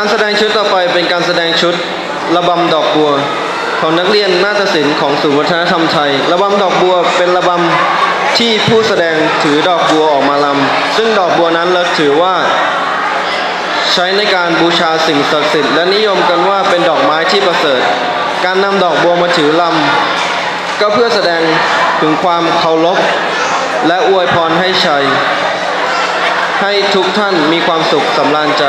การแสดงชุดต่อไปเป็นการแสดงชุดระบำดอกบัว ของนักเรียนนาฏศิลป์ของศูนย์วัฒนธรรมไทย ระบำดอกบัวเป็นระบำที่ผู้แสดงถือดอกบัวออกมาลำซึ่งดอกบัวนั้นเราถือว่า ใช้ในการบูชาสิ่งศักดิ์สิทธิ์และนิยมกันว่าเป็นดอกไม้ที่ประเสริฐ การนำดอกบัวมาถือลำก็เพื่อแสดงถึงความเคารพและอวยพรให้ชัย ให้ทุกท่านมีความสุขสำราญใจ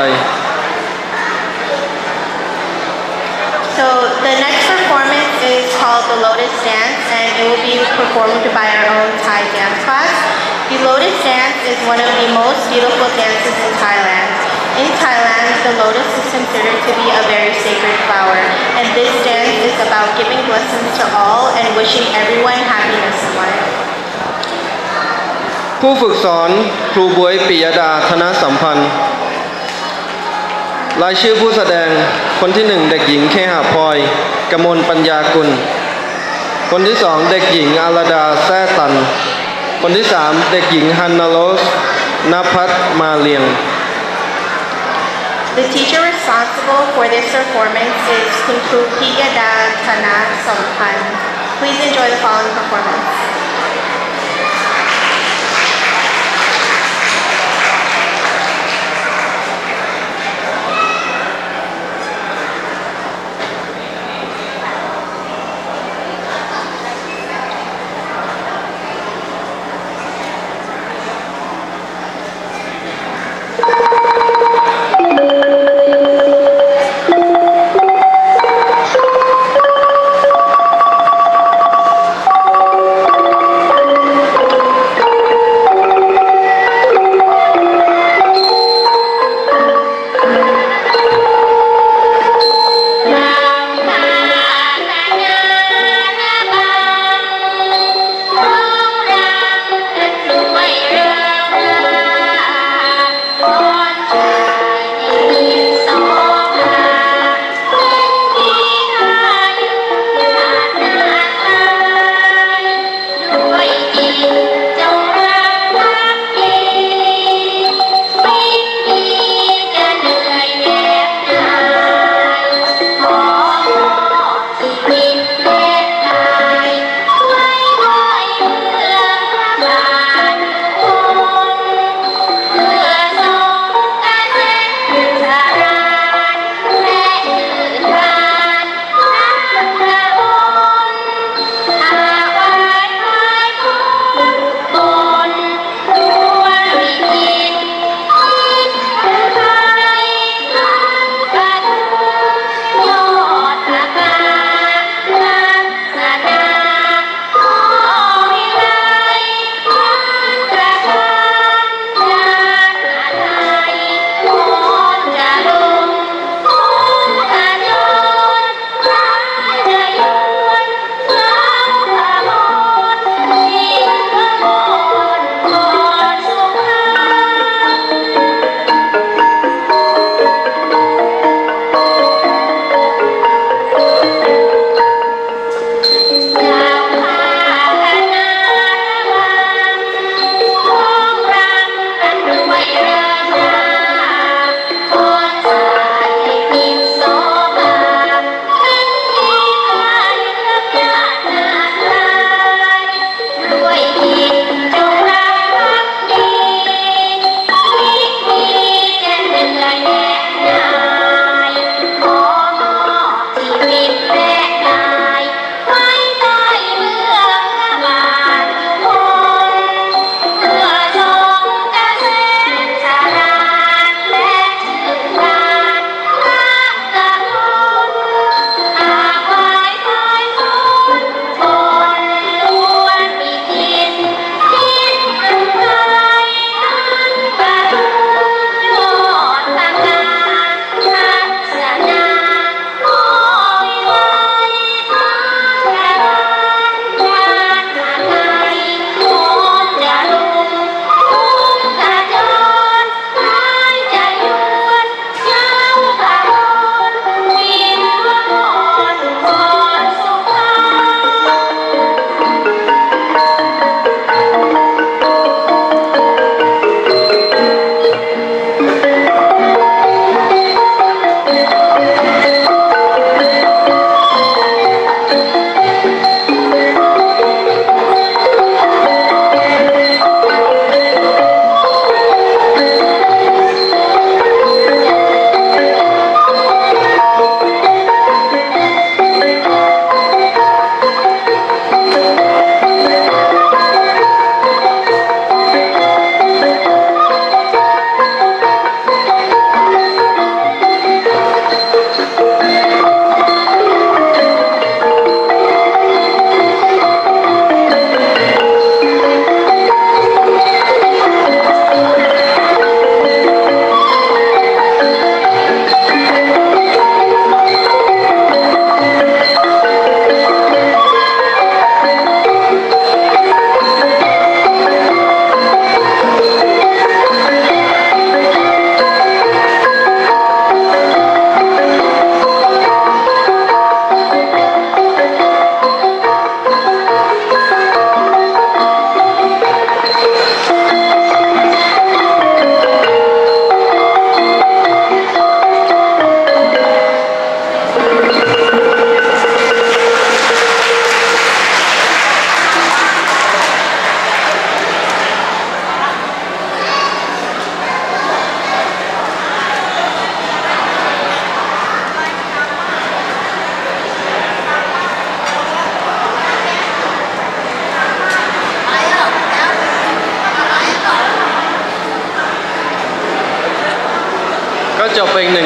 So the next performance is called the Lotus Dance and it will be performed by our own Thai dance class. The Lotus Dance is one of the most beautiful dances in Thailand. In Thailand, the lotus is considered to be a very sacred flower and this dance is about giving blessings to all and wishing everyone happiness in life. ผู้ฝึกสอนครูบวยปิยดาธนสัมพันธ์ รายชื่อผู้แสดงคนที่หนึ่งเด็กหญิงเคหาพลอยกมลปัญญากุล คนที่สองเด็กหญิงอาราดาแซ่ตัน คนที่สามเด็กหญิงฮันนาโรสนภัทรมาเลียง The teacher responsible for this performance is Kunku Piyada Tana Sompan. Please enjoy the following performance.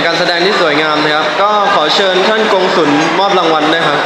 การแสดงที่สวยงามนะครับ ก็ขอเชิญท่านกงสุนมอบรางวัลด้วยครับ